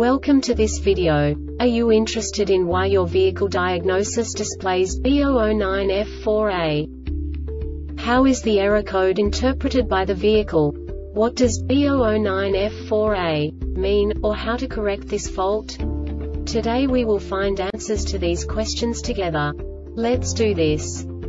Welcome to this video. Are you interested in why your vehicle diagnosis displays B009F4A? How is the error code interpreted by the vehicle? What does B009F4A mean, or how to correct this fault? Today we will find answers to these questions together. Let's do this.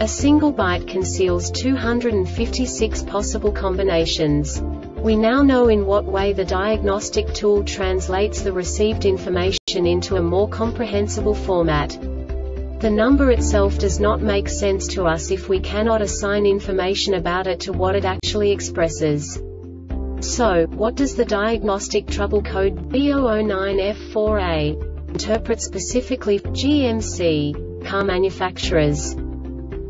A single byte conceals 256 possible combinations. We now know in what way the diagnostic tool translates the received information into a more comprehensible format. The number itself does not make sense to us if we cannot assign information about it to what it actually expresses. So, what does the diagnostic trouble code B009F4A interpret specifically GMC car manufacturers?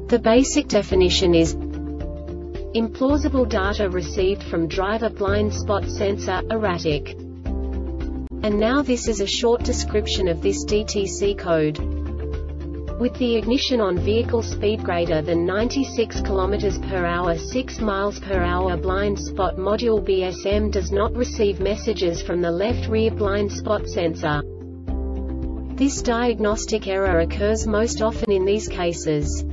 The basic definition is Implausible data received from driver blind spot sensor, erratic. And now this is a short description of this DTC code. With the ignition on vehicle speed greater than 96 km per hour 6 miles per hour blind spot module BSM does not receive messages from the left rear blind spot sensor. This diagnostic error occurs most often in these cases.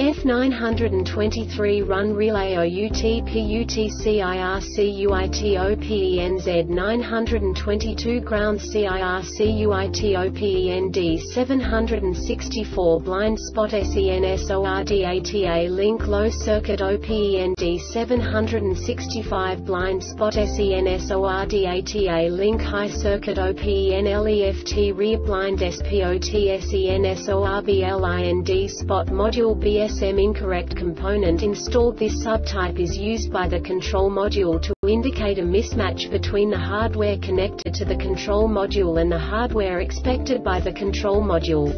F923 Run Relay OUT PUT CIRC UIT OPENZ 922 Ground CIRC UIT OPEND 764 Blind Spot SENSORDATA Link Low Circuit OPEND 765 Blind Spot SENSORDATA Link High Circuit OPENLEFT Rear Blind SPOT SENSORBLIND Spot Module BS GSM incorrect component installed This subtype is used by the control module to indicate a mismatch between the hardware connected to the control module and the hardware expected by the control module.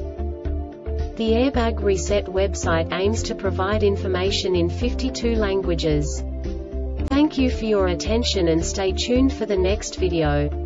The Airbag Reset website aims to provide information in 52 languages. Thank you for your attention and stay tuned for the next video.